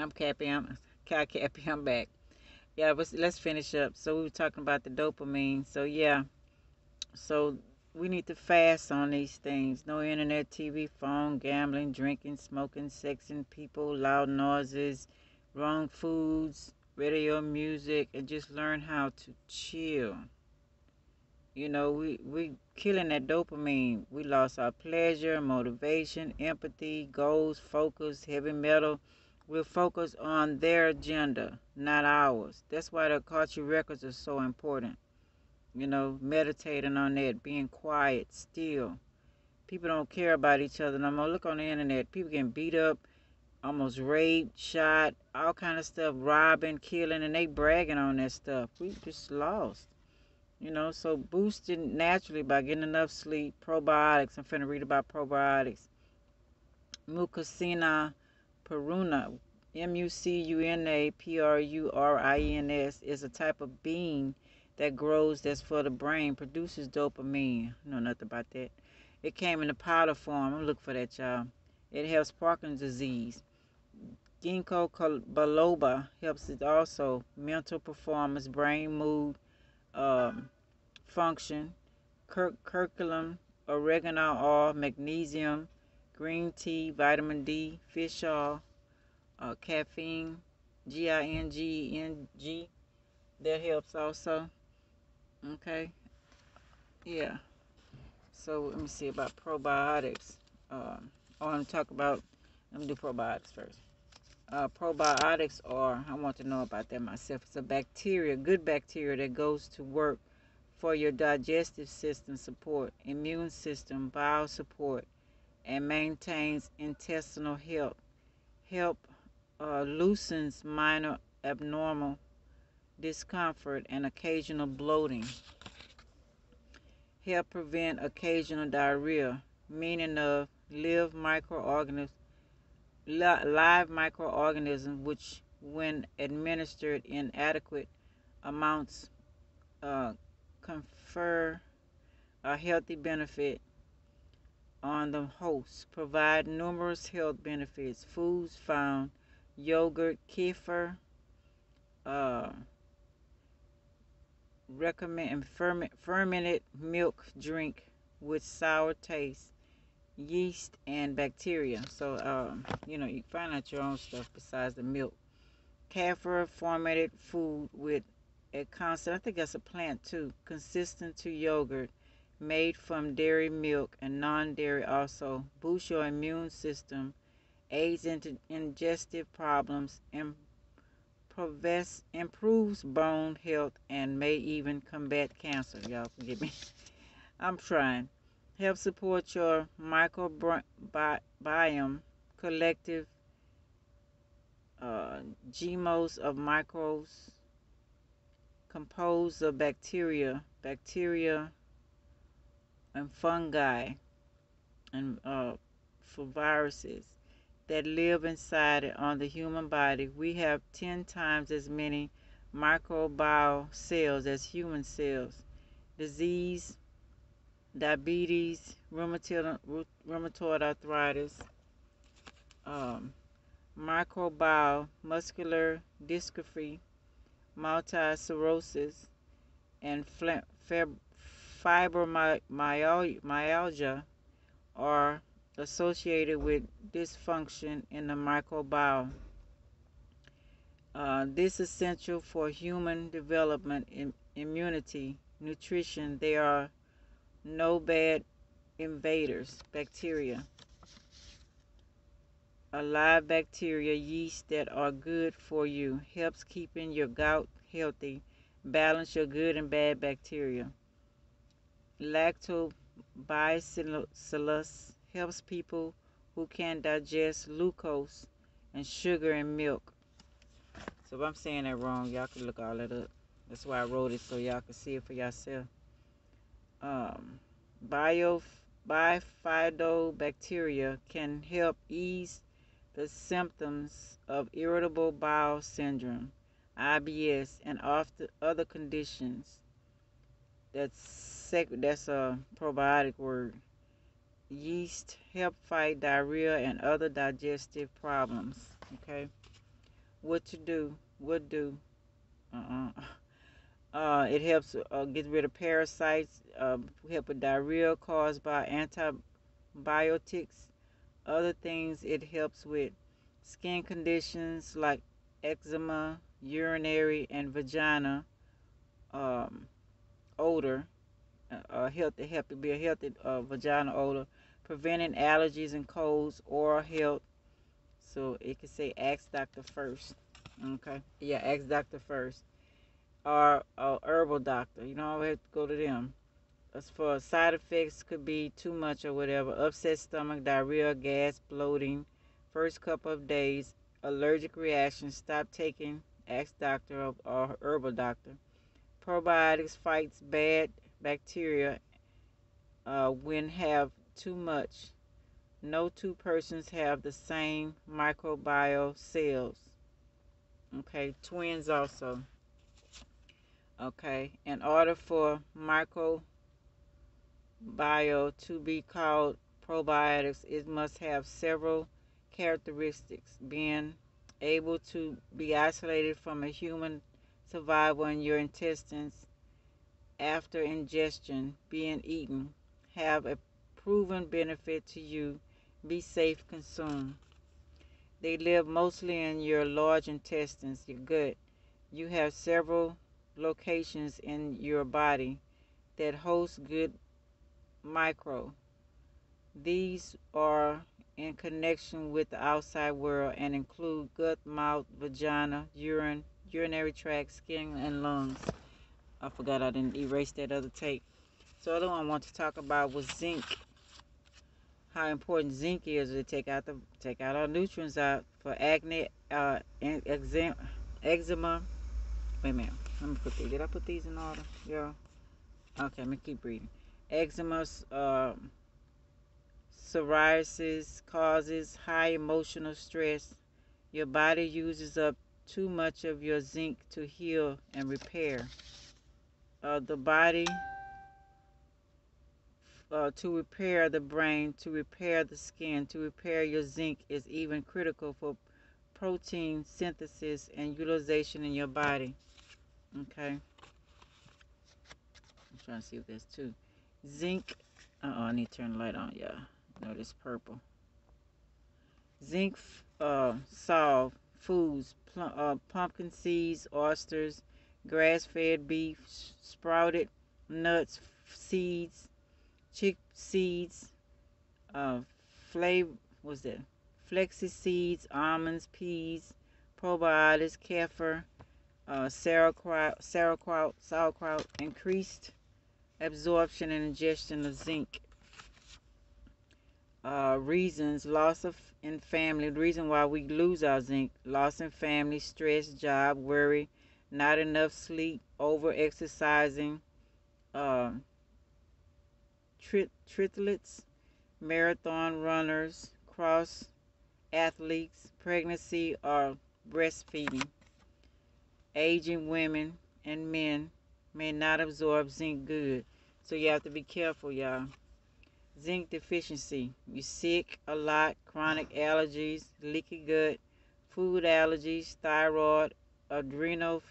I'm Cappy. I'm Cal Cappy. I'm back. Yeah, let's let's finish up. So we were talking about the dopamine. So yeah, so we need to fast on these things. No internet, TV, phone, gambling, drinking, smoking, sexing people, loud noises, wrong foods, radio, music, and just learn how to chill. You know, we we killing that dopamine. We lost our pleasure, motivation, empathy, goals, focus, heavy metal. We're focused on their agenda, not ours. That's why the culture records are so important. You know, meditating on that, being quiet, still. People don't care about each other no more. Look on the internet. People getting beat up, almost raped, shot, all kind of stuff, robbing, killing, and they bragging on that stuff. We just lost. You know, so boosted naturally by getting enough sleep, probiotics. I'm finna read about probiotics. Mucosina pruna, M-U-C-U-N-A-P-R-U-R-I-N-S, is a type of bean that grows that's for the brain, produces dopamine. Know nothing about that. It came in a powder form. I'm looking for that, y'all. It helps Parkinson's disease. Ginkgo biloba helps it also mental performance, brain mood, um, function, cur- curcumin, oregano oil, magnesium, green tea, vitamin D, fish oil, uh, caffeine, G I N G N G. That helps also. Okay. Yeah. So let me see about probiotics. Um, I want to talk about. Let me do probiotics first. Uh, probiotics are, I want to know about that myself. It's a bacteria, good bacteria that goes to work for your digestive system support, immune system, bowel support, and maintains intestinal health. Help uh, loosens minor abnormal discomfort and occasional bloating. Help prevent occasional diarrhea, meaning of live microorganisms live microorganisms which, when administered in adequate amounts, uh, confer a healthy benefit on the host, provide numerous health benefits. Foods found yogurt, kefir, uh, recommend fermented milk drink with sour taste yeast and bacteria. So, um, you know, you find out your own stuff besides the milk. Kefir fermented food with a constant, I think that's a plant too, consistent to yogurt made from dairy milk and non-dairy also boosts your immune system, aids in digestive problems, and improves bone health, and may even combat cancer. Y'all forgive me. I'm trying help support your microbiome collective uh, GMOs of microbes composed of bacteria, bacteria and fungi and uh, for viruses that live inside it on the human body. We have 10 times as many microbial cells as human cells. Disease diabetes, rheumatoid, arthritis, um, microbial muscular dystrophy, multi and fibromyalgia are associated with dysfunction in the microbiome. Uh, this is essential for human development, immunity, nutrition. They are no bad invaders, bacteria. Alive bacteria, yeast that are good for you, helps keeping your gout healthy, balance your good and bad bacteria. Lactobacillus helps people who can't digest glucose and sugar in milk. So if I'm saying that wrong, y'all can look all that up. That's why I wrote it so y'all can see it for yourself um, bio, bifidobacteria can help ease the symptoms of irritable bowel syndrome, IBS, and often other conditions. That's sec- that's a probiotic word. Yeast help fight diarrhea and other digestive problems. Okay. what to do, what do. Uh-uh. Uh, it helps uh, get rid of parasites, uh, help with diarrhea caused by antibiotics. Other things it helps with skin conditions like eczema, urinary and vagina um, odor, uh, healthy, help be a healthy uh, vagina odor, preventing allergies and colds, oral health. So it can say ask doctor first. Okay, yeah, ask doctor first or a herbal doctor. You don't have to go to them. As for side effects, could be too much or whatever. Upset stomach, diarrhea, gas, bloating. First couple of days, allergic reaction. Stop taking. Ask doctor or, or herbal doctor. Probiotics fights bad bacteria uh, when have too much. No two persons have the same microbial cells. Okay, twins also. Okay, in order for microbiome to be called probiotics, it must have several characteristics. Being able to be isolated from a human survival in your intestines after ingestion, being eaten, have a proven benefit to you, be safe consumed. They live mostly in your large intestines, your gut. You have several locations in your body that host good micro. These are in connection with the outside world and include gut, mouth, vagina, urine, urinary tract, skin, and lungs. I forgot I didn't erase that other tape. So the other one I want to talk about was zinc. How important zinc is to take out the take out our nutrients out for acne, uh, eczema. Wait a minute. Let me put these. Did I put these in order? Yeah. Okay, let me keep reading. Eczema, uh, psoriasis causes high emotional stress. Your body uses up too much of your zinc to heal and repair. Uh, the body uh, to repair the brain, to repair the skin, to repair your zinc is even critical for protein synthesis and utilization in your body. Okay. I'm trying to see if there's two. Zinc. Uh oh, I need to turn the light on, Yeah. No, this purple. Zinc uh, solve foods, uh, pumpkin seeds, oysters, grass-fed beef, sprouted nuts, seeds, chick seeds, uh, flavor, what's that? Flexi seeds, almonds, peas, probiotics, kefir, uh, sauerkraut, sauerkraut, sauerkraut, increased absorption and ingestion of zinc. Uh, reasons loss of in family. The reason why we lose our zinc: loss in family, stress, job, worry, not enough sleep, over exercising, uh, triathletes, marathon runners, cross athletes, pregnancy, or breastfeeding aging women and men may not absorb zinc good. So you have to be careful, y'all. Zinc deficiency. You sick a lot, chronic allergies, leaky gut, food allergies, thyroid, adrenal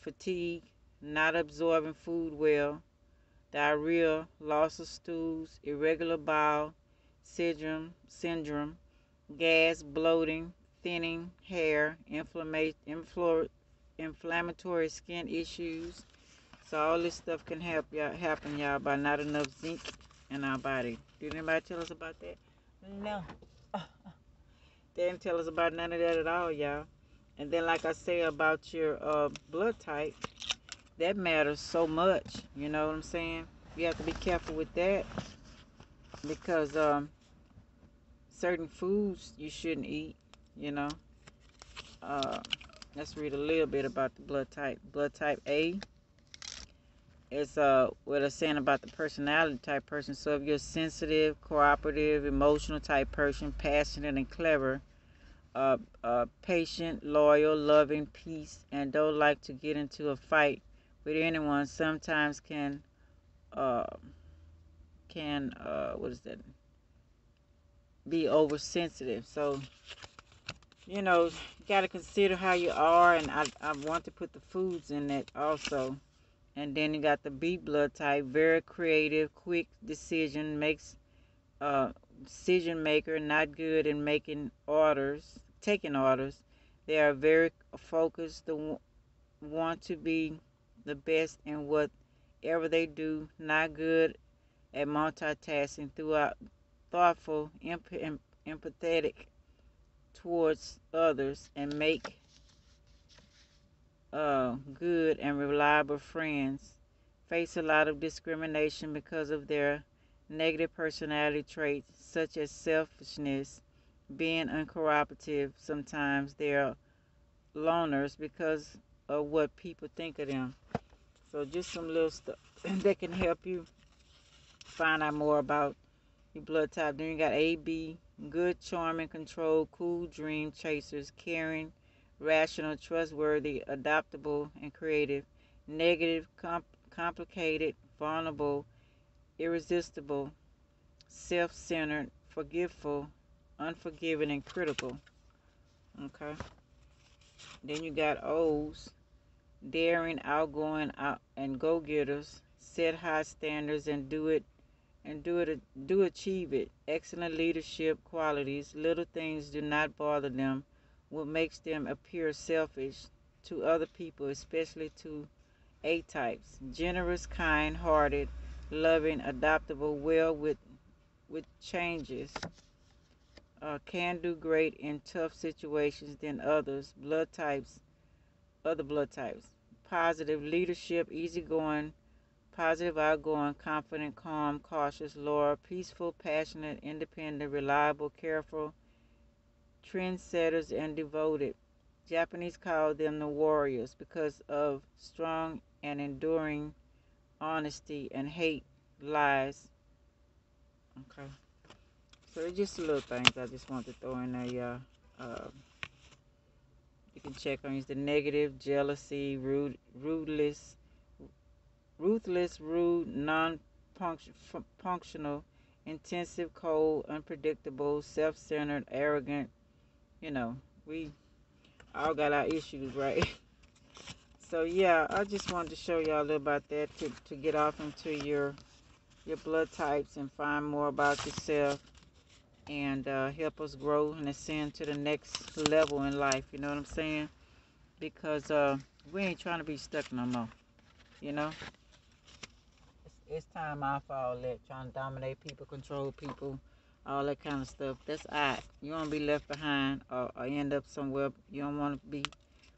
fatigue, not absorbing food well, diarrhea, loss of stools, irregular bowel syndrome, syndrome, gas, bloating, thinning hair, inflammation, inflammatory skin issues. So all this stuff can help y'all happen y'all by not enough zinc in our body. Did anybody tell us about that? No. they didn't tell us about none of that at all, y'all. And then like I say about your uh, blood type, that matters so much. You know what I'm saying? You have to be careful with that because um, certain foods you shouldn't eat, you know. Uh, Let's read a little bit about the blood type. Blood type A is uh, what it's saying about the personality type person. So if you're sensitive, cooperative, emotional type person, passionate and clever, uh, uh, patient, loyal, loving, peace, and don't like to get into a fight with anyone, sometimes can uh, can uh, what is that? Be oversensitive. So you know, you got to consider how you are, and I, I want to put the foods in it also. And then you got the B blood type, very creative, quick decision, makes uh, decision maker, not good in making orders, taking orders. They are very focused, the want to be the best in whatever they do, not good at multitasking throughout thoughtful, emp- empathetic towards others, and make uh, good and reliable friends. Face a lot of discrimination because of their negative personality traits, such as selfishness, being uncooperative. Sometimes they're loners because of what people think of them. So, just some little stuff that can help you find out more about your blood type. Then you got AB, good, charming, controlled, cool, dream chasers, caring, rational, trustworthy, adaptable, and creative. Negative, complicated, vulnerable, irresistible, self centered, forgetful, unforgiving, and critical. Okay. Then you got O's, daring, outgoing, out, and go getters, set high standards and do it and do it do achieve it. Excellent leadership qualities. Little things do not bother them. What makes them appear selfish to other people, especially to A types. Generous, kind hearted, loving, adaptable, well with with changes. Uh, can do great in tough situations than others. Blood types, other blood types. Positive leadership, easygoing, positive, outgoing, confident, calm, cautious, loyal, peaceful, passionate, independent, reliable, careful, trendsetters, and devoted. Japanese call them the warriors because of strong and enduring honesty and hate lies. Okay. So it's just a little things I just want to throw in there, y'all. Uh, can check on the negative, jealousy, rude, rudeless, ruthless, rude, non-functional, intensive, cold, unpredictable, self-centered, arrogant. You know, we all got our issues, right? so yeah, I just wanted to show y'all a little about that to, to get off into your your blood types and find more about yourself and uh, help us grow and ascend to the next level in life. You know what I'm saying? Because uh, we ain't trying to be stuck no more. You know? it's time off all that trying to dominate people, control people, all that kind of stuff. That's I. You want to be left behind or, or end up somewhere. You don't want to be.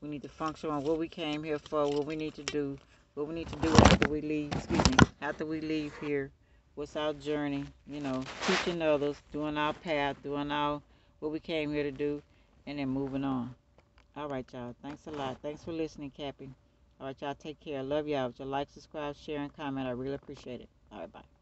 We need to function on what we came here for, what we need to do, what we need to do after we leave. Excuse me. After we leave here, what's our journey? You know, teaching others, doing our path, doing our what we came here to do, and then moving on. All right, y'all. Thanks a lot. Thanks for listening, Cappy. All right, y'all. Take care. Love y'all. If you like, subscribe, share, and comment, I really appreciate it. All right, bye.